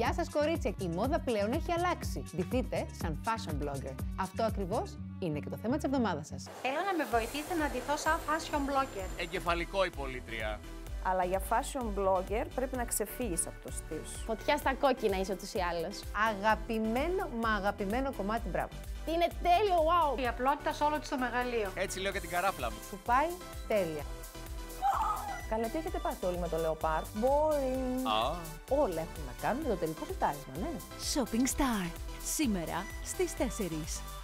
Γεια σας κορίτσια, η μόδα πλέον έχει αλλάξει. Ντυθείτε σαν fashion blogger. Αυτό ακριβώς είναι και το θέμα της εβδομάδας σας. Θέλω να με βοηθήσετε να ντυθώ σαν fashion blogger. Εγκεφαλικό η πολίτρια. Αλλά για fashion blogger πρέπει να ξεφύγεις από το στυλ σου. Φωτιά στα κόκκινα είσαι ούτως ή άλλως. Αγαπημένο, μα αγαπημένο κομμάτι, μπράβο. Είναι τέλειο, wow! Η απλότητας σε όλο της το μεγαλείο. Έτσι λέω και την καράφλα μου. Σου πάει τέλεια. Καλά, τι έχετε πάθει όλοι με το Leopard; Boring. Α, Όλα έχουν να κάνουν με το τελικό σουτάρισμα, ναι. Shopping Star. Σήμερα στις 4.